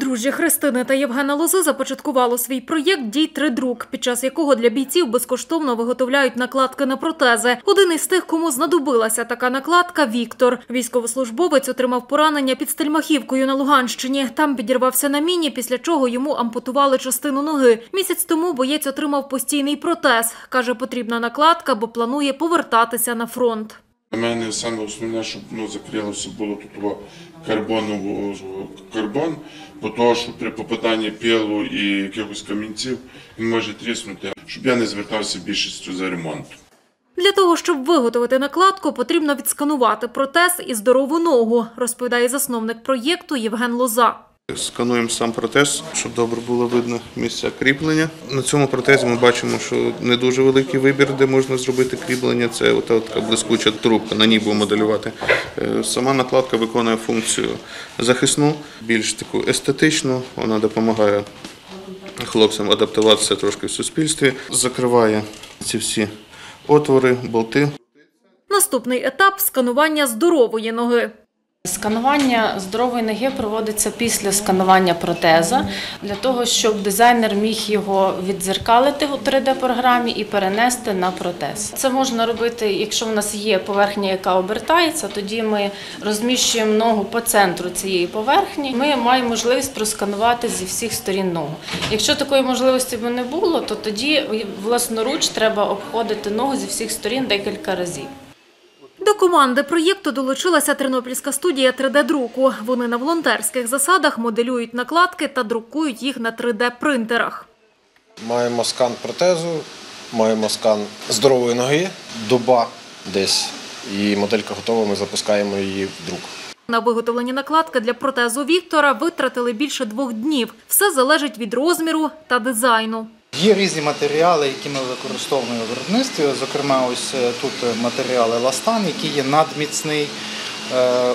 Подружжя Христини та Євгена Лози започаткувало свій проєкт Дій Тридрук, під час якого для бійців безкоштовно виготовляють накладки на протези. Один із тих, кому знадобилася така накладка Віктор. Військовослужбовець отримав поранення під Стельмахівкою на Луганщині. Там підірвався на міні, після чого йому ампутували частину ноги. Місяць тому боєць отримав постійний протез. Каже, потрібна накладка, бо планує повертатися на фронт. У мене саме основне, щоб ну, закрилося було тут карбонову карбон, бо того, що при попаданні пилу і якихось камінців він може тріснути, щоб я не звертався більшістю за ремонт. Для того, щоб виготовити накладку, потрібно відсканувати протез і здорову ногу, розповідає засновник проєкту Євген Лоза. Скануємо сам протез, щоб добре було видно місця кріплення. На цьому протезі ми бачимо, що не дуже великий вибір, де можна зробити кріплення. Це ота така блискуча трубка, на ній будемо моделювати. Е, Сама накладка виконує функцію захисну, більш таку естетичну. Вона допомагає хлопцям адаптуватися трошки в суспільстві, закриває ці всі отвори, болти. Наступний етап сканування здорової ноги. Сканування здорової ноги проводиться після сканування протеза для того, щоб дизайнер міг його віддзеркалити у 3D-програмі і перенести на протез. Це можна робити, якщо в нас є поверхня, яка обертається, тоді ми розміщуємо ногу по центру цієї поверхні. Ми маємо можливість просканувати зі всіх сторін ногу. Якщо такої можливості б не було, то тоді власноруч треба обходити ногу зі всіх сторін декілька разів. До команди проєкту долучилася тернопільська студія 3D-друку. Вони на волонтерських засадах моделюють накладки та друкують їх на 3D-принтерах. Маємо скан протезу, маємо скан здорової ноги, доба десь. І моделька готова, ми запускаємо її в друк. На виготовлення накладки для протезу Віктора витратили більше двох днів. Все залежить від розміру та дизайну. Є різні матеріали, які ми використовуємо в виробництві. Зокрема, ось е, тут матеріал еластан, який є надміцний е,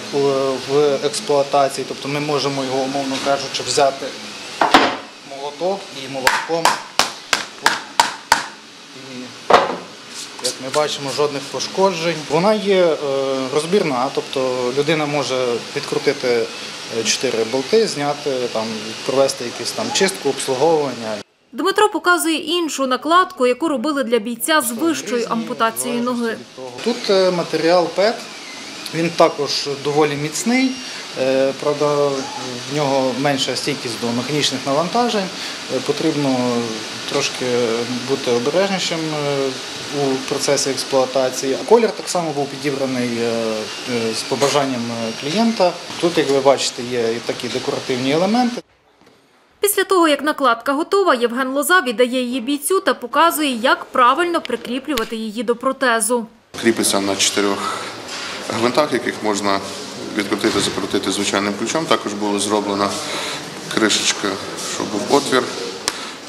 в експлуатації. Тобто ми можемо його, умовно кажучи, взяти молоток і молотком. Як ми бачимо, жодних пошкоджень. Вона є е, розбірна, тобто людина може відкрутити чотири болти, зняти, провести якусь там чистку, обслуговування. Дмитро показує іншу накладку, яку робили для бійця з вищою ампутацією ноги. Тут е, матеріал ПЕТ, він також доволі міцний, е, правда, в нього менша стійкість до механічних навантажень. Е, Потрібно трошки бути обережнішим у процесі експлуатації. Колір так само був підібраний з побажанням клієнта. Тут, як ви бачите, є і такі декоративні елементи. Після того, як накладка готова, Євген Лоза віддає її бійцю та показує, як правильно прикріплювати її до протезу. кріпиться на чотирьох гвинтах, яких можна відкрутити, закрутити звичайним ключом. Також була зроблена кришечка, щоб був отвір,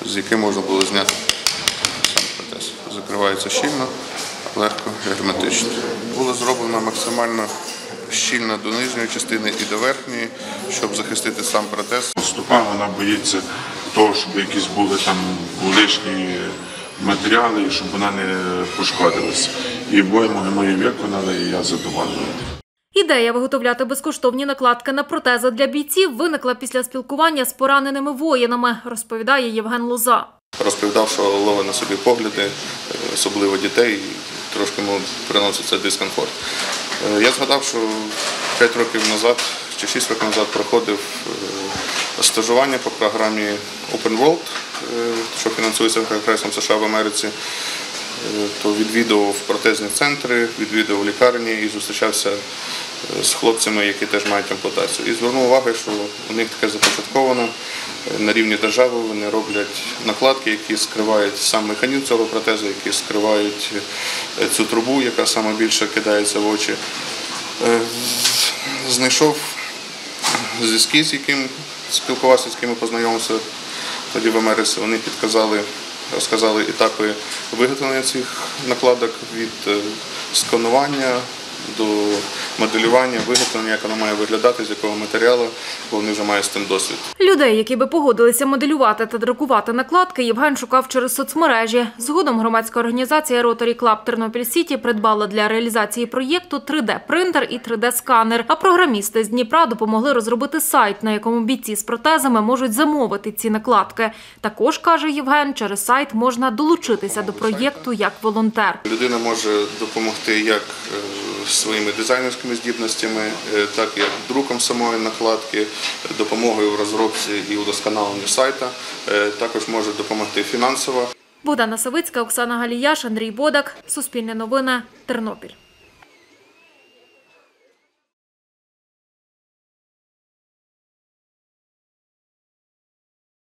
з яким можна було зняти сам протез. Закривається щільно, легко герметично. Було зроблено максимально щільно до нижньої частини і до верхньої, щоб захистити сам протез. Ступа вона боїться того, щоб якісь були там лишні матеріали, щоб вона не пошкодилась. І вимоги мої виконали, і я задоволений. Ідея виготовляти безкоштовні накладки на протези для бійців виникла після спілкування з пораненими воїнами, розповідає Євген Лоза. Розповідав, що ловить на собі погляди, е, особливо дітей, і трошки йому приносить це дискомфорт. Е, Я згадав, що 5 років назад чи 6 років назад проходив е, стажування по програмі Open World, е, що фінансується Конгресом США в Америці. То відвідував протезні центри, відвідував лікарні і зустрічався з хлопцями, які теж мають ампутацію. І звернув увагу, що у них таке започатковано е, на рівні держави. Вони роблять накладки, які скривають сам механізм цього протезу, які скривають е, цю трубу, яка саме більше кидається в очі. Е, Знайшов зв'язки, з яким спілкувався, з ким познайомився тоді в Америці. Вони підказали, розказали етапи виготовлення цих накладок від сканування до моделювання, виготовлення, як воно має виглядати, з якого матеріалу, бо вони вже мають з тим досвід. Людей, які би погодилися моделювати та друкувати накладки, Євген шукав через соцмережі. Згодом громадська організація Rotary Club Тернопіль Сіті придбала для реалізації проєкту 3D-принтер і 3D-сканер. А програмісти з Дніпра допомогли розробити сайт, на якому бійці з протезами можуть замовити ці накладки. Також каже Євген, через сайт можна долучитися до проєкту як волонтер. Людина може допомогти як е, своїми дизайнерськими здібностями, е, так як друком самої накладки, допомогою в розробці і удосконаленні сайта. Е, Також може допомогти фінансово. Богдана Савицька, Оксана Галіяш, Андрій Бодак. Суспільне новини. Тернопіль.